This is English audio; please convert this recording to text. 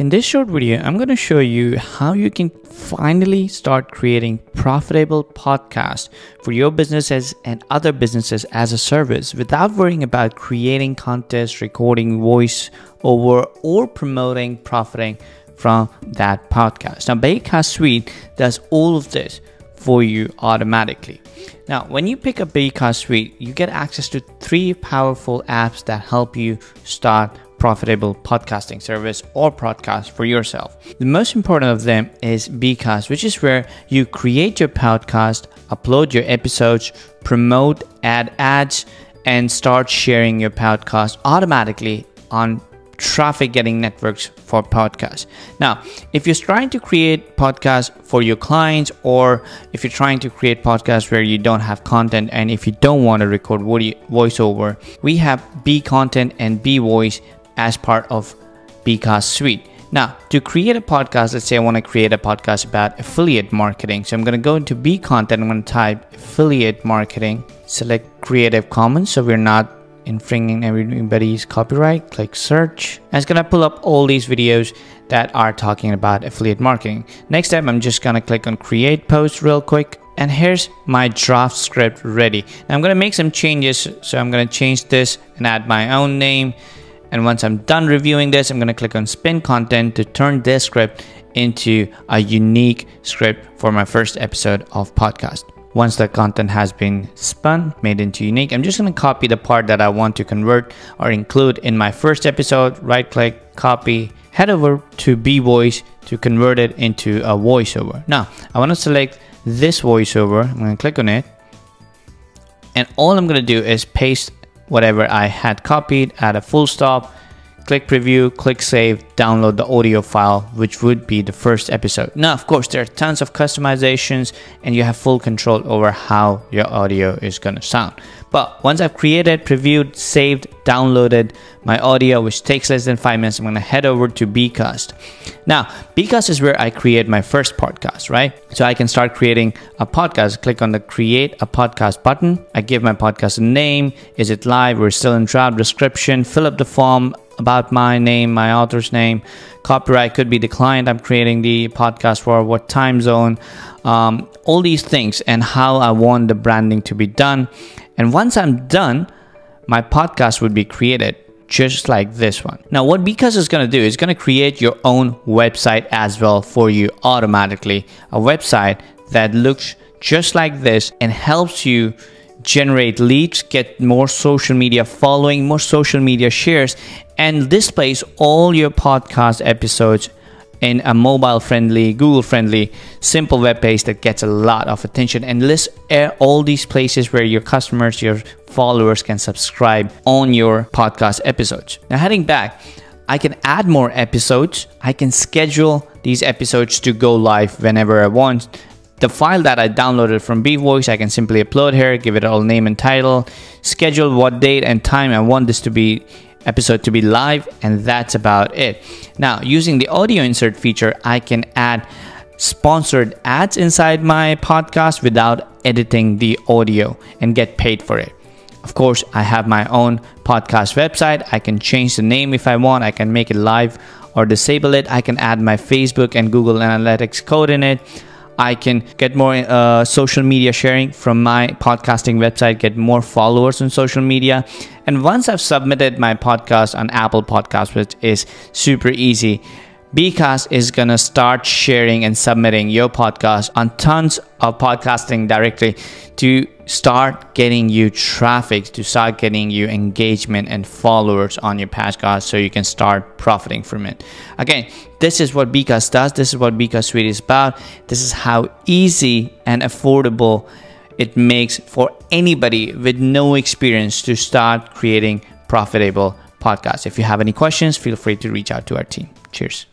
In this short video, I'm going to show you how you can finally start creating profitable podcasts for your businesses and other businesses as a service without worrying about creating contests, recording voice over, or promoting profiting from that podcast. Now, Bcast Suite does all of this for you automatically. Now, when you pick up Bcast Suite, you get access to three powerful apps that help you start profitable podcasting service or podcast for yourself. The most important of them is Bcast, which is where you create your podcast, upload your episodes, promote, add ads, and start sharing your podcast automatically on traffic getting networks for podcasts. Now, if you're trying to create podcasts for your clients, or if you're trying to create podcasts where you don't have content, and if you don't want to record voiceover, we have B content and B voice as part of Bcast Suite. Now, to create a podcast, let's say I want to create a podcast about affiliate marketing. So I'm going to go into B content, I'm going to type affiliate marketing, select Creative Commons so we're not infringing anybody's copyright. Click search. And it's going to pull up all these videos that are talking about affiliate marketing. Next step, I'm just going to click on create post real quick. And here's my draft script ready. Now I'm going to make some changes. So I'm going to change this and add my own name. And once I'm done reviewing this, I'm to click on spin content to turn this script into a unique script for my first episode of podcast. Once the content has been spun, made into unique, I'm just to copy the part that I want to convert or include in my first episode. Right click, copy, head over to B voice to convert it into a voiceover. Now, I want to select this voiceover. I'm to click on it. And all I'm to do is paste whatever I had copied, add a full stop, click preview, click save, download the audio file, which would be the first episode. Now, of course, there are tons of customizations and you have full control over how your audio is going to sound. But once I've created, previewed, saved, downloaded my audio, which takes less than five minutes, I'm going to head over to Bcast. Now, Bcast is where I create my first podcast, right? So I can start creating a podcast. Click on the create a podcast button. I give my podcast a name. Is it live? We're still in draft description. Fill up the form about my name, my author's name. Copyright could be the client I'm creating the podcast for, what time zone, um, all these things, and how I want the branding to be done. And once I'm done, my podcast would be created just like this one. Now, what Bcast is going to do is going to create your own website as well for you automatically. A website that looks just like this and helps you generate leads, get more social media following, more social media shares, and displays all your podcast episodes in a mobile friendly, Google friendly, simple web page that gets a lot of attention and lists all these places where your customers, your followers can subscribe on your podcast episodes. Now, heading back, I can add more episodes. I can schedule these episodes to go live whenever I want the file that I downloaded from bvoice, I can simply upload here, give it all name and title, schedule what date and time I want this to be episode to be live, and that's about it. Now, using the audio insert feature, I can add sponsored ads inside my podcast without editing the audio and get paid for it. Of course, I have my own podcast website. I can change the name if I want. I can make it live or disable it. I can add my Facebook and Google Analytics code in it. I can get more uh, social media sharing from my podcasting website, get more followers on social media. And once I've submitted my podcast on Apple Podcasts, which is super easy, Bcast is gonna start sharing and submitting your podcast on tons of podcasting directory to start getting you traffic, to start getting you engagement and followers on your podcast so you can start profiting from it. Again, this is what Bcast does. This is what Bcast Suite is about. This is how easy and affordable it makes for anybody with no experience to start creating profitable podcasts. If you have any questions, feel free to reach out to our team. Cheers.